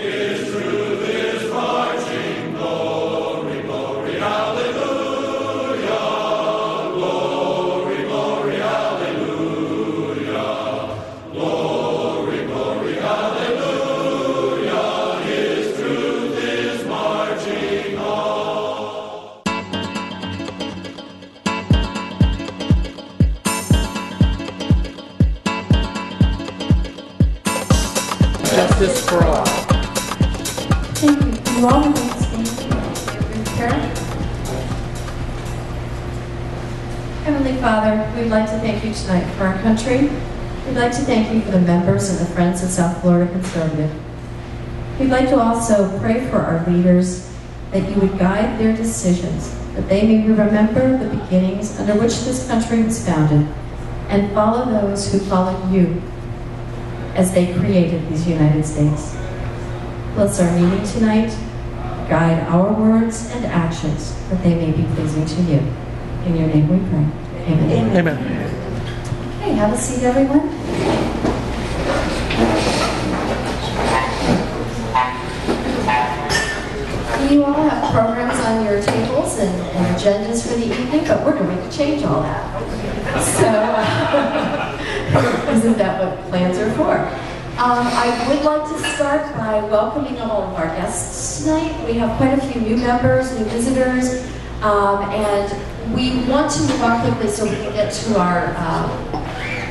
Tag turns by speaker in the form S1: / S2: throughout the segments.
S1: Justice
S2: country. We'd like to thank you for the members and the friends of South Florida Conservative. We'd like to also pray for our leaders that you would guide their decisions, that they may remember the beginnings under which this country was founded, and follow those who followed you as they created these United States. Bless our meeting tonight. Guide our words and actions that they may be pleasing to you. In your name we pray. Amen.
S1: Amen.
S2: Have a seat, everyone. You all have programs on your tables and, and agendas for the evening, but we're going to change all that. So, isn't that what plans are for? Um, I would like to start by welcoming all of our guests tonight. We have quite a few new members, new visitors, um, and we want to move on quickly so we can get to our uh,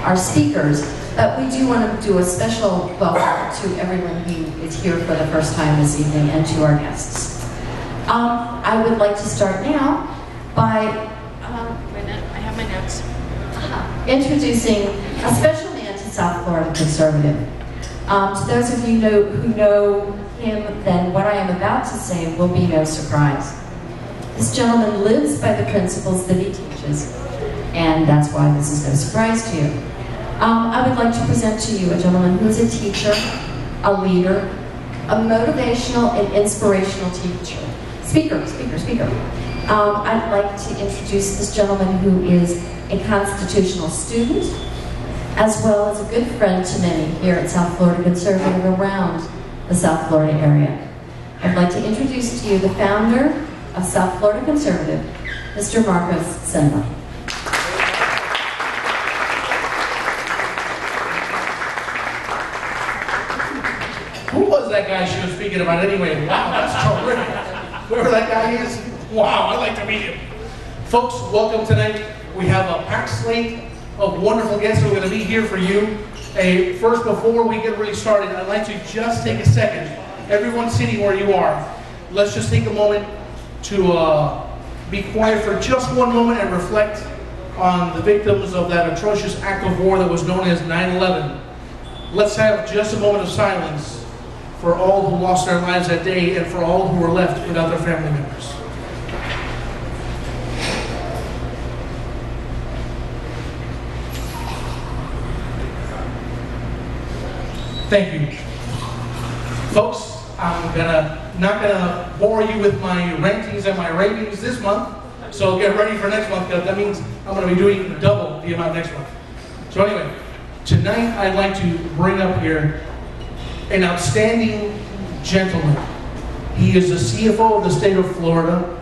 S2: our speakers. But we do want to do a special welcome to everyone who is here for the first time this evening and to our guests. Um, I would like to start now by um,
S3: Wait a minute, I have my notes.
S2: introducing a special man to South Florida conservative. Um, to those of you know, who know him, then what I am about to say will be no surprise. This gentleman lives by the principles that he teaches, and that's why this is no surprise to you. Um, I would like to present to you a gentleman who is a teacher, a leader, a motivational and inspirational teacher. Speaker, speaker, speaker. Um, I'd like to introduce this gentleman who is a constitutional student, as well as a good friend to many here at South Florida Conservative around the South Florida area. I'd like to introduce to you the founder of South Florida Conservative, Mr. Marcos
S1: Sendon. That guy she was speaking about anyway? Wow, that's terrific. Whoever that guy is, wow, I'd like to meet him. Folks, welcome tonight. We have a packed slate of wonderful guests who are going to be here for you. Hey, first, before we get really started, I'd like to just take a second. Everyone sitting where you are, let's just take a moment to uh, be quiet for just one moment and reflect on the victims of that atrocious act of war that was known as 9-11. Let's have just a moment of silence for all who lost their lives that day and for all who were left without their family members. Thank you. Folks, I'm gonna not gonna bore you with my rankings and my ratings this month, so get ready for next month because that means I'm gonna be doing double the amount next month. So anyway, tonight I'd like to bring up here an outstanding gentleman. He is the CFO of the state of Florida.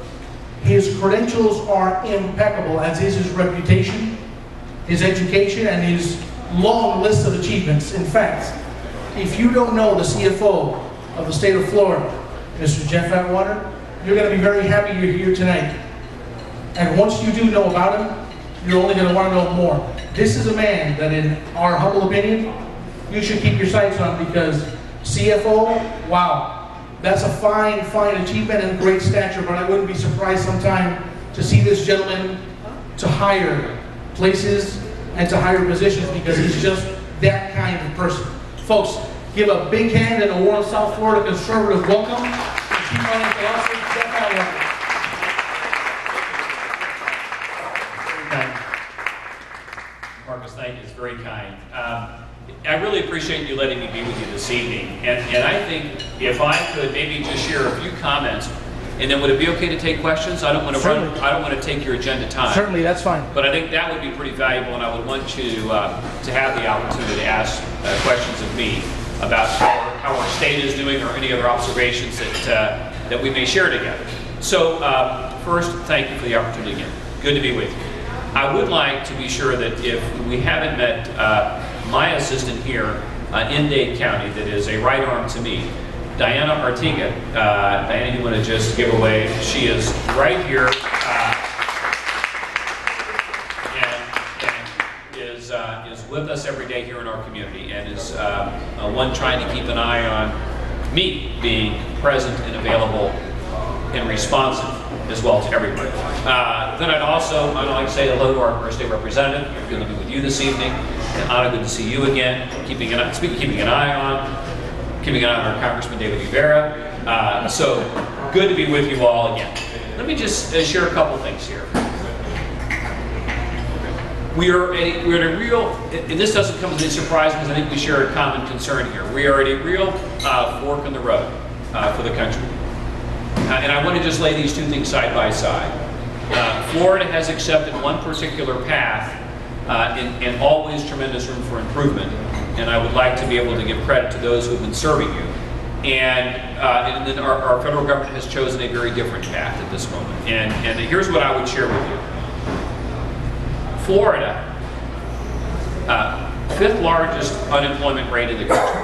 S1: His credentials are impeccable, as is his reputation, his education, and his long list of achievements. In fact, if you don't know the CFO of the state of Florida, Mr. Jeff Atwater, you're going to be very happy you're here tonight. And once you do know about him, you're only going to want to know more. This is a man that, in our humble opinion, you should keep your sights on because CFO, wow, that's a fine, fine achievement and great stature, but I wouldn't be surprised sometime to see this gentleman to higher places and to higher positions because he's just that kind of person. Folks, give a big hand and a warm South Florida conservative welcome.
S4: Marcos, thank you. It's very kind. Um, I really appreciate you letting me be with you this evening. And, and I think if I could maybe just share a few comments, and then would it be okay to take questions? I don't want to run, I don't want to take your agenda time.
S1: Certainly, that's fine.
S4: But I think that would be pretty valuable, and I would want you to, uh, to have the opportunity to ask uh, questions of me. about how, how our state is doing or any other observations that, uh, that we may share together. So uh, first, thank you for the opportunity again. Good to be with you. I would like to be sure that if we haven't met uh, my assistant here uh, in Dade County, that is a right arm to me, Diana Artiga. Uh, Diana, you want to just give away? She is right here. Uh, and, is, uh, is with us every day here in our community and is uh, uh, one trying to keep an eye on me being present and available and responsive as well to everybody. Then I'd also, I'd like to say hello to our, our state representative. Good to be with you this evening. And Ana, good to see you again. Keeping an, eye- speaking, keeping an eye on, keeping an eye on our Congressman David Rivera. Uh, so good to be with you all again. Let me just uh, share a couple things here. We are a, we're at a real, and this doesn't come as a surprise because I think we share a common concern here. We are at a real uh, fork in the road uh, for the country. Uh, and I want to just lay these two things side by side. Uh, Florida has accepted one particular path uh, and, and always tremendous room for improvement. And I would like to be able to give credit to those who have been serving you. And, uh, and then our, our federal government has chosen a very different path at this moment. And, and here's what I would share with you. Florida, uh, fifth largest unemployment rate in the country.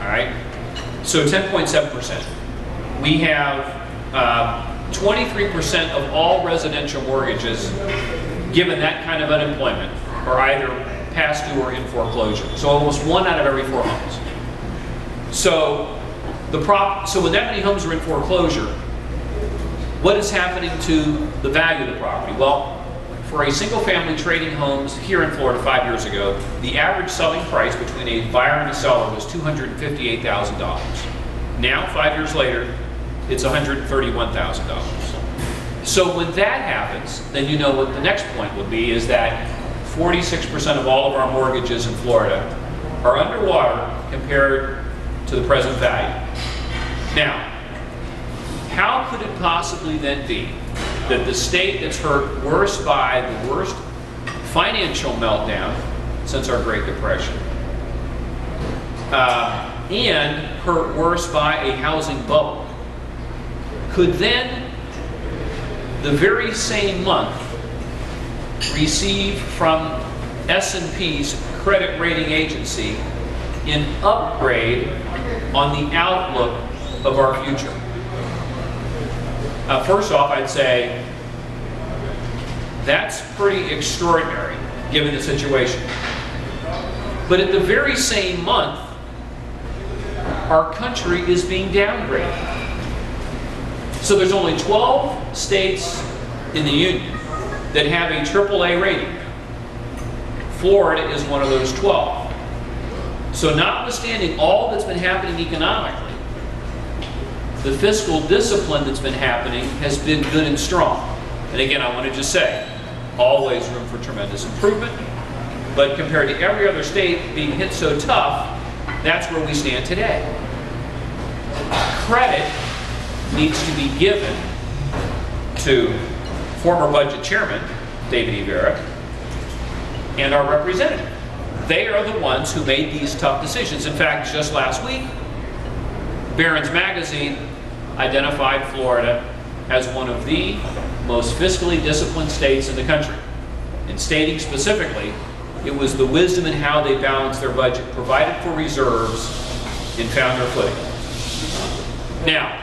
S4: All right, so 10.7%. We have uh, 23% of all residential mortgages, given that kind of unemployment, are either past due or in foreclosure. So almost one out of every four homes. So the prop, so when that many homes are in foreclosure, what is happening to the value of the property? Well, for a single family trading homes here in Florida five years ago, the average selling price between a buyer and a seller was $258,000. Now, five years later, it's $131,000. So when that happens, then you know what the next point would be is that 46% of all of our mortgages in Florida are underwater compared to the present value. Now, how could it possibly then be that the state that's hurt worst by the worst financial meltdown since our Great Depression uh, and hurt worse by a housing bubble could then the very same month receive from S&P's credit rating agency an upgrade on the outlook of our future. Uh, first off, I'd say that's pretty extraordinary given the situation. But at the very same month, our country is being downgraded. So there's only 12 states in the union that have a AAA rating. Florida is one of those 12. So notwithstanding all that's been happening economically, the fiscal discipline that's been happening has been good and strong. And again, I want to just say, always room for tremendous improvement. But compared to every other state being hit so tough, that's where we stand today. Credit needs to be given to former budget chairman David Rivera and our representative. They are the ones who made these tough decisions. In fact, just last week, Barron's Magazine identified Florida as one of the most fiscally disciplined states in the country. And stating specifically, it was the wisdom in how they balanced their budget, provided for reserves, and found their footing. Now,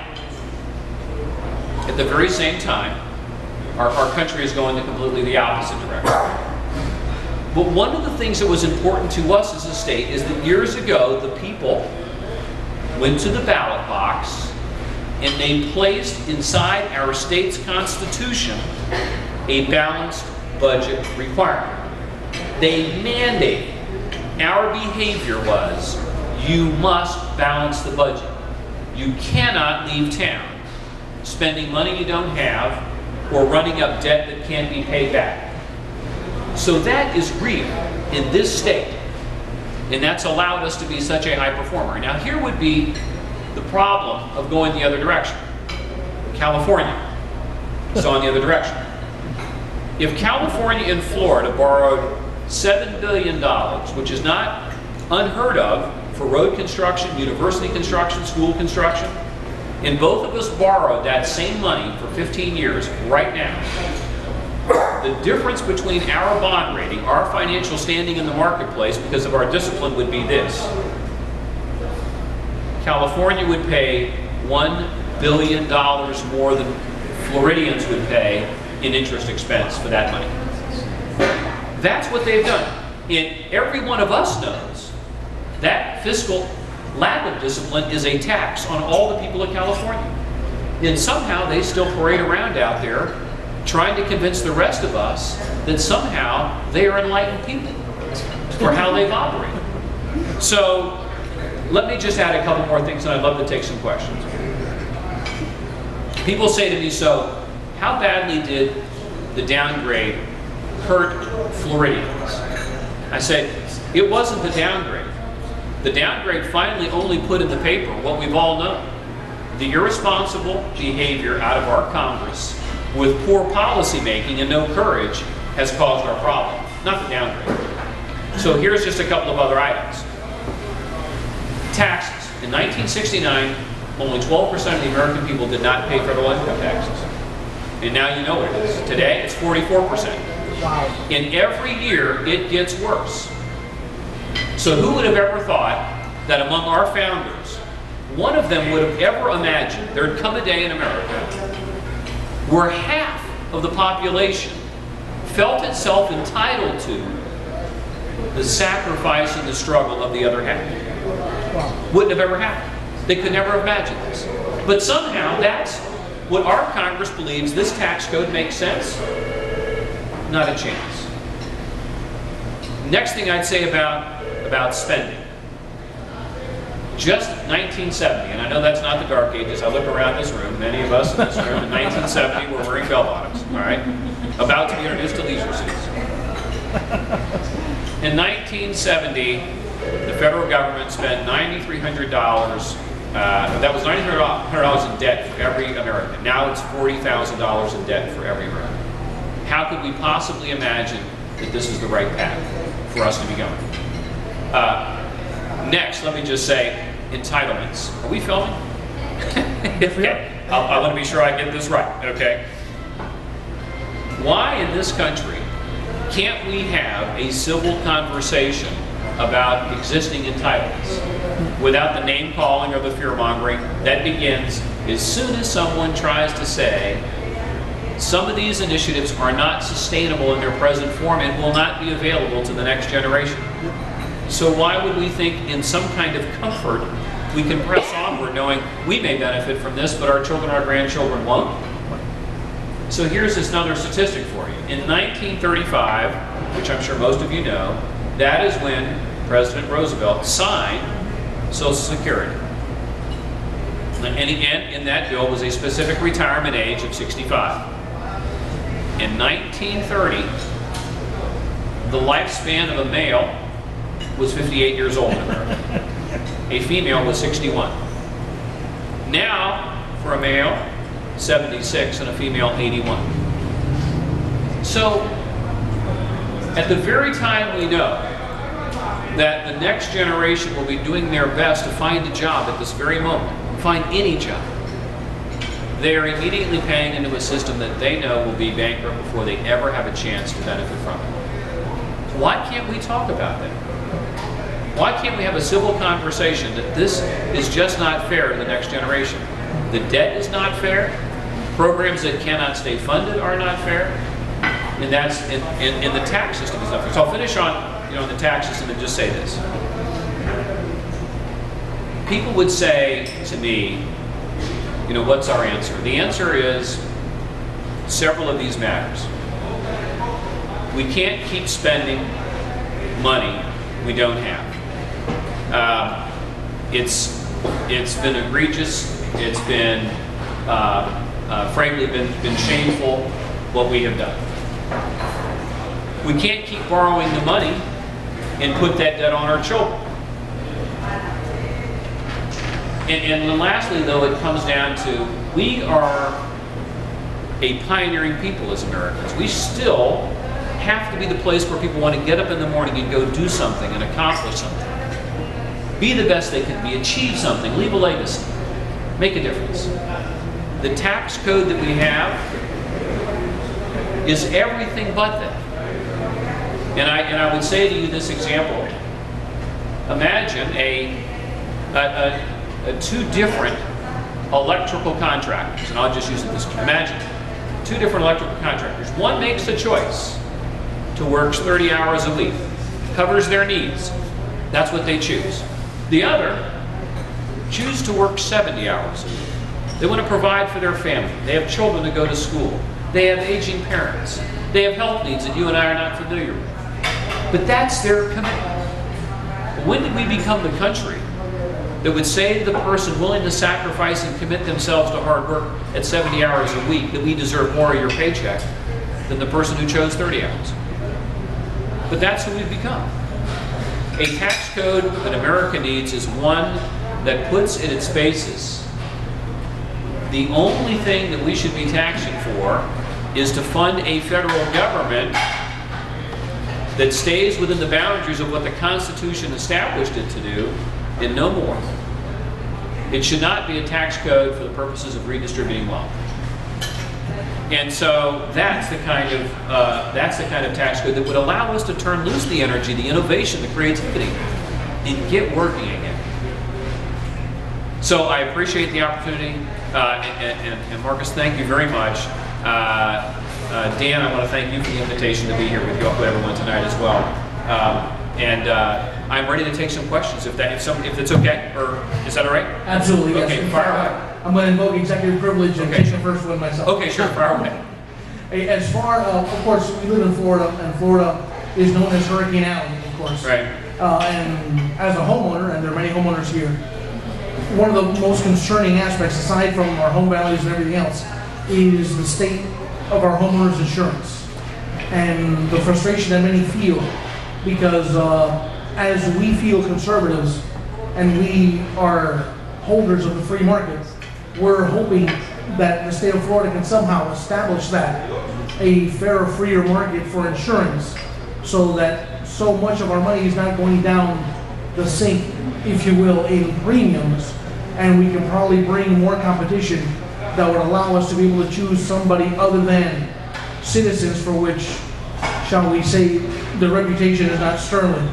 S4: at the very same time, our, our country is going the completely the opposite direction. But one of the things that was important to us as a state is that years ago, the people went to the ballot box and they placed inside our state's constitution a balanced budget requirement. They mandated, our behavior was, you must balance the budget. You cannot leave town spending money you don't have or running up debt that can't be paid back. So that is real in this state. And that's allowed us to be such a high performer. Now, here would be the problem of going the other direction. California is on the other direction. If California and Florida borrowed $7 billion, which is not unheard of for road construction, university construction, school construction. And both of us borrowed that same money for 15 years right now. The difference between our bond rating, our financial standing in the marketplace because of our discipline would be this. California would pay $1 billion more than Floridians would pay in interest expense for that money. That's what they've done. And every one of us knows that fiscal lack of discipline is a tax on all the people of California. And somehow they still parade around out there trying to convince the rest of us that somehow they are enlightened people for how they've operated. So let me just add a couple more things, and I'd love to take some questions. People say to me, so how badly did the downgrade hurt Floridians? I say, it wasn't the downgrade. The downgrade finally only put in the paper what we've all known. The irresponsible behavior out of our Congress with poor policy making and no courage has caused our problem, not the downgrade. So here's just a couple of other items. Taxes. In 1969, only 12% of the American people did not pay federal income taxes. And now you know what it is. Today, it's 44%. In every year, it gets worse. So who would have ever thought that among our founders, one of them would have ever imagined there'd come a day in America where half of the population felt itself entitled to the sacrifice and the struggle of the other half. Wouldn't have ever happened. They could never have imagined this. But somehow that's what our Congress believes this tax code makes sense. Not a chance. Next thing I'd say about, about spending. Just 1970, and I know that's not the dark ages. I look around this room, many of us in this room in 1970 were wearing bell bottoms, all right? About to be introduced to leisure suits. In 1970, the federal government spent $9,300. Uh, that was $900 in debt for every American. Now it's $40,000 in debt for every American. How could we possibly imagine that this is the right path for us to be going? Uh, next, let me just say entitlements. Are we filming? okay. I'll, I want to be sure I get this right. Okay. Why in this country can't we have a civil conversation about existing entitlements without the name calling or the fear mongering that begins as soon as someone tries to say some of these initiatives are not sustainable in their present form and will not be available to the next generation. So why would we think in some kind of comfort we can press onward knowing we may benefit from this, but our children, our grandchildren won't? So here's another statistic for you. In 1935, which I'm sure most of you know, that is when President Roosevelt signed Social Security. And again, in that bill was a specific retirement age of 65. In 1930, the lifespan of a male was 58 years old in America. A female was 61. Now, for a male, 76 and a female 81. So, at the very time we know that the next generation will be doing their best to find a job at this very moment, find any job, they are immediately paying into a system that they know will be bankrupt before they ever have a chance to benefit from it. Why can't we talk about that? Why can't we have a civil conversation that this is just not fair to the next generation? The debt is not fair. Programs that cannot stay funded are not fair. And that's in, in, in the tax system is not fair. So I'll finish on you know the tax system and just say this. People would say to me, you know, what's our answer? The answer is several of these matters. We can't keep spending money we don't have. Uh, it's it's been egregious. It's been uh, uh, frankly been been shameful what we have done. We can't keep borrowing the money and put that debt on our children. And, and lastly, though, it comes down to we are a pioneering people as Americans. We still have to be the place where people want to get up in the morning and go do something and accomplish something. Be the best they can be, achieve something, leave a legacy, make a difference. The tax code that we have is everything but that. And I, and I would say to you this example. Imagine a, a, a, a two different electrical contractors, and I'll just use it this. Imagine two different electrical contractors. One makes a choice to work 30 hours a week, covers their needs. That's what they choose. The other choose to work 70 hours a week. They want to provide for their family. They have children to go to school. They have aging parents. They have health needs that you and I are not familiar with. But that's their commitment. When did we become the country that would say to the person willing to sacrifice and commit themselves to hard work at 70 hours a week that we deserve more of your paycheck than the person who chose 30 hours? But that's who we've become. A tax code that America needs is one that puts in its basis the only thing that we should be taxing for is to fund a federal government that stays within the boundaries of what the Constitution established it to do and no more. It should not be a tax code for the purposes of redistributing wealth. And so that's the kind of uh, that's the kind of tax code that would allow us to turn loose the energy, the innovation, the creativity, and get working again. So I appreciate the opportunity, uh, and, and, and Marcos, thank you very much. Uh, uh, Dan, I want to thank you for the invitation to be here with you, all, everyone tonight as well. Um, and uh, I'm ready to take some questions if that if some if it's okay, or is that all right?
S1: Absolutely.
S4: Okay,
S1: In
S4: fire away.
S1: I'm going to invoke executive privilege and
S4: Okay.
S1: take the first one myself.
S4: Okay, sure, fire away.
S1: As far, uh, of course, we live in Florida, and Florida is known as Hurricane Alley, of course.
S4: Right.
S1: Uh, and as a homeowner, and there are many homeowners here, one of the most concerning aspects, aside from our home values and everything else, is the state of our homeowners insurance. And the frustration that many feel, because uh, as we feel conservatives, and we are holders of the free market, we're hoping that the state of Florida can somehow establish that, a fairer, freer market for insurance, so that so much of our money is not going down the sink, if you will, in premiums, and we can probably bring more competition that would allow us to be able to choose somebody other than citizens for which, shall we say, the reputation is not sterling,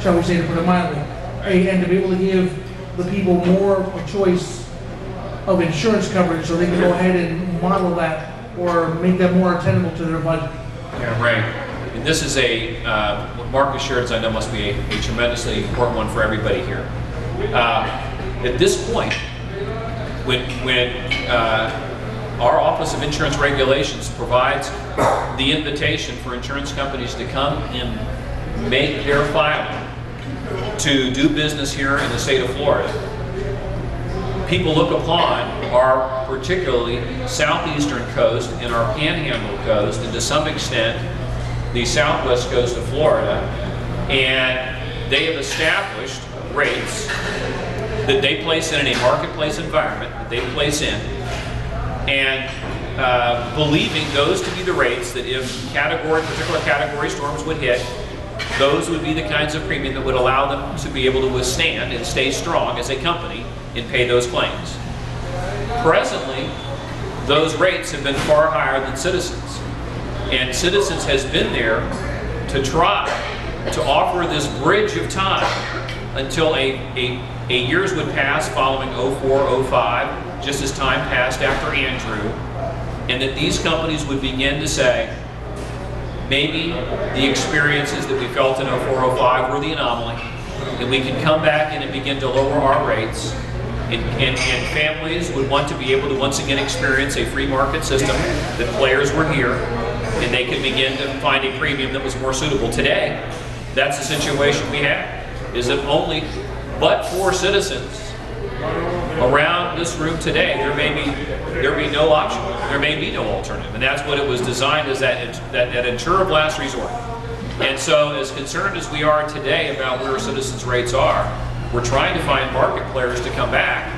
S1: shall we say, to put it mildly, and to be able to give the people more of a choice of insurance coverage so they can go ahead and model that or make that more attainable to their budget.
S4: Yeah, right. And this is a, uh, Marcos shared, I know must be a, a tremendously important one for everybody here. Uh, at this point, when, when uh, our Office of Insurance Regulations provides the invitation for insurance companies to come and make their filing to do business here in the state of Florida, people look upon our particularly southeastern coast and our panhandle coast, and to some extent the southwest coast of Florida, and they have established rates that they place in a marketplace environment that they place in, and uh, believing those to be the rates that if category, particular category storms would hit, those would be the kinds of premium that would allow them to be able to withstand and stay strong as a company and pay those claims. Presently, those rates have been far higher than Citizens. And Citizens has been there to try to offer this bridge of time until a, a, a years would pass following 04, 05, just as time passed after Andrew, and that these companies would begin to say, maybe the experiences that we felt in 04, 05 were the anomaly, and we can come back in and begin to lower our rates, and, and, and families would want to be able to once again experience a free market system, that players were here, and they could begin to find a premium that was more suitable. Today, that's the situation we have, is that only but for citizens around this room today, there may be there be no option. There may be no alternative, and that's what it was designed as that that, that insurer of last resort. And so, as concerned as we are today about where citizens' rates are, we're trying to find market players to come back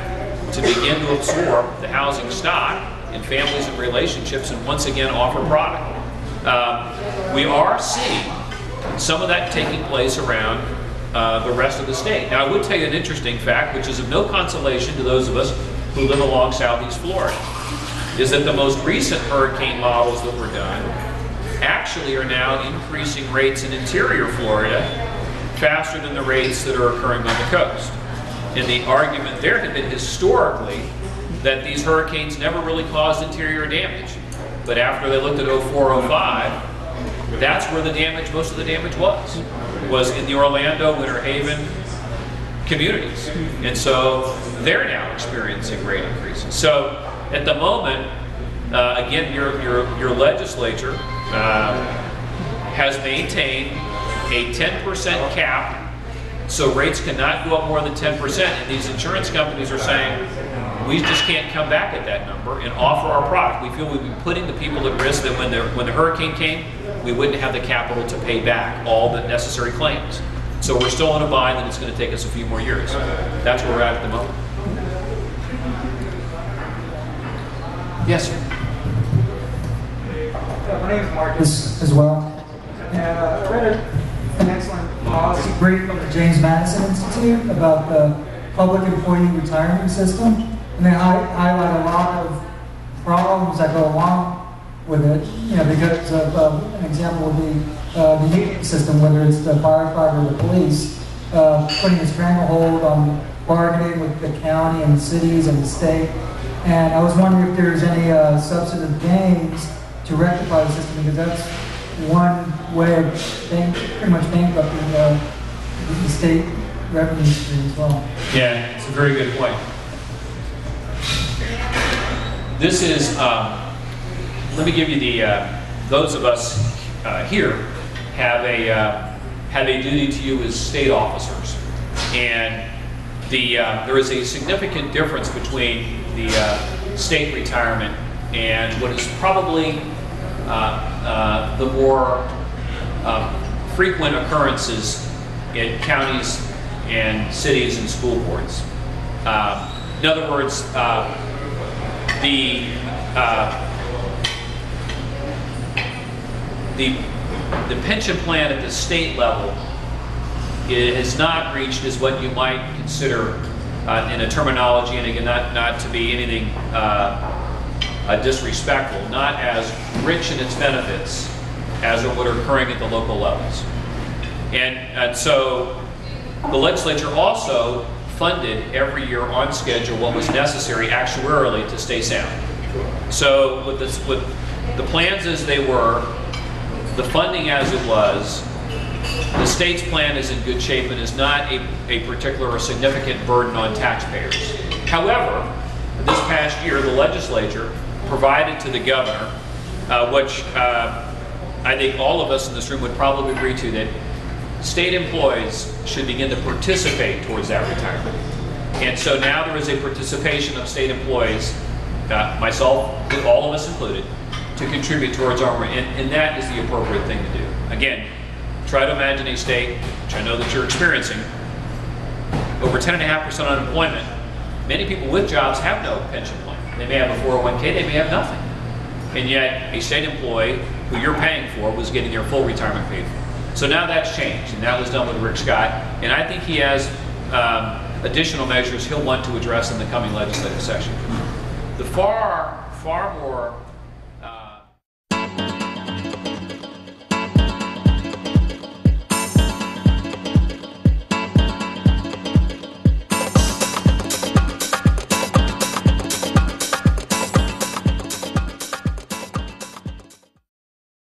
S4: to begin to absorb the housing stock and families and relationships, and once again offer product. Um, we are seeing some of that taking place around uh, the rest of the state. Now, I would tell you an interesting fact, which is of no consolation to those of us who live along Southeast Florida, is that the most recent hurricane models that were done actually are now increasing rates in interior Florida faster than the rates that are occurring on the coast. And the argument there had been historically that these hurricanes never really caused interior damage. But after they looked at 04, 05, that's where the damage, most of the damage was, was in the Orlando, Winter Haven communities. And so they're now experiencing rate increases. So at the moment, uh, again, your, your, your legislature uh, has maintained a 10% cap, so rates cannot go up more than 10%. And these insurance companies are saying, we just can't come back at that number and offer our product. We feel we've been putting the people at risk that when the, when the hurricane came, we wouldn't have the capital to pay back all the necessary claims. So we're still in a bind and it's going to take us a few more years. That's where we're at at the moment. Yes, sir.
S3: My name is Marcus as well. And uh, I read a- an excellent policy brief from the James Madison Institute about the public employee retirement system. And they hi- highlight a lot of problems that go along with it. You know, because of, an example would be uh, the union system, whether it's the firefighter or the police, uh, putting a stranglehold on bargaining with the county and the cities and the state. And I was wondering if there's any uh, substantive gains to rectify the system, because that's one way of bank, pretty much bankrupting uh, the state revenue stream as well.
S4: Yeah, it's a very good point. This is, um, let me give you the, uh, those of us uh, here have a, uh, have a duty to you as state officers. And the, uh, there is a significant difference between the uh, state retirement and what is probably uh, uh, the more uh, frequent occurrences in counties and cities and school boards. Uh, in other words, uh, the uh, the the pension plan at the state level it has not reached is what you might consider in a terminology, and again, not not to be anything uh, disrespectful, not as rich in its benefits as what are occurring at the local levels. And, and so the legislature also funded every year on schedule what was necessary actuarially to stay sound. So with, this, with the plans as they were, the funding as it was, the state's plan is in good shape and is not a, a particular or significant burden on taxpayers. However, this past year, the legislature provided to the governor, uh, which uh, I think all of us in this room would probably agree to, that state employees should begin to participate towards that retirement. And so now there is a participation of state employees, uh, myself, all of us included, to contribute towards our, and, and that is the appropriate thing to do. Again, try to imagine a state, which I know that you're experiencing, over 10.5% unemployment. Many people with jobs have no pension plan. They may have a 401k, they may have nothing. And yet, a state employee who you're paying for was getting their full retirement paid for. So now that's changed, and that was done with Rick Scott. And I think he has um, additional measures he'll want to address in the coming legislative session. The far, far more